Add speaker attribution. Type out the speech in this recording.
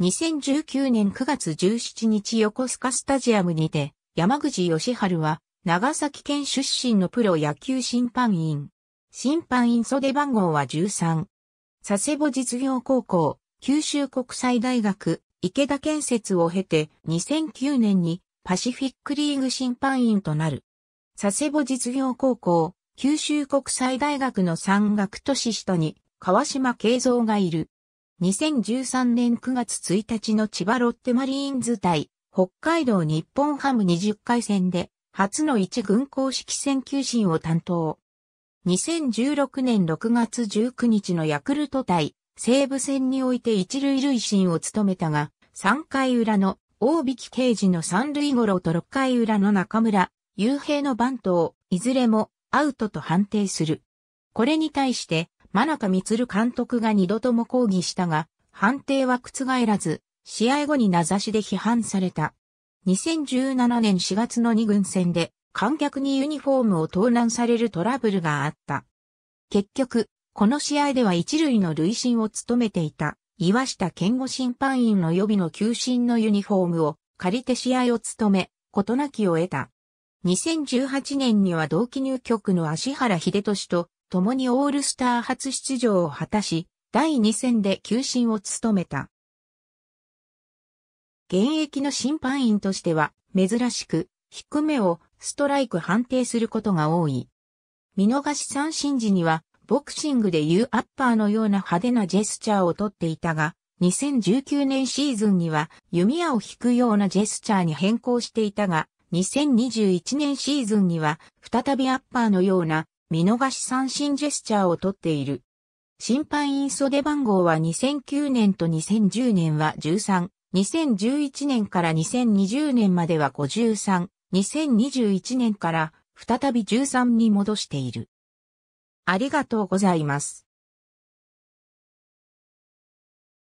Speaker 1: 2019年9月17日横須賀スタジアムにて、山口義治は、長崎県出身のプロ野球審判員。審判員袖番号は13。佐世保実業高校、九州国際大学、池田建設を経て、2009年にパシフィックリーグ審判員となる。佐世保実業高校、九州国際大学の山岳都市下に川島慶三がいる。2013年9月1日の千葉ロッテマリーンズ対北海道日本ハム20回戦で初の一軍公式戦球審を担当。2016年6月19日のヤクルト対西武戦において一塁塁審を務めたが、3回裏の大引刑事の三塁頃と6回裏の中村、雄平のバントをいずれもアウトと判定する。これに対して真中光監督が二度とも抗議したが、判定は覆らず、試合後に名指しで批判された。2017年4月の2軍戦で、観客にユニフォームを盗難されるトラブルがあった。結局、この試合では一塁の塁審を務めていた、岩下健吾審判員の予備の球審のユニフォームを借りて試合を務め、事なきを得た。2018年には同期入局の足原秀俊と共にオールスター初出場を果たし、第2戦で球審を務めた。現役の審判員としては、珍しく、低めをストライク判定することが多い。見逃し三振時には、ボクシングでいうアッパーのような派手なジェスチャーをとっていたが、2019年シーズンには弓矢を引くようなジェスチャーに変更していたが、2021年シーズンには再びアッパーのような見逃し三振ジェスチャーをとっている。審判員袖番号は2009年と2010年は13、2011年から2020年までは53、2021年から再び13に戻している。ありがとうございます。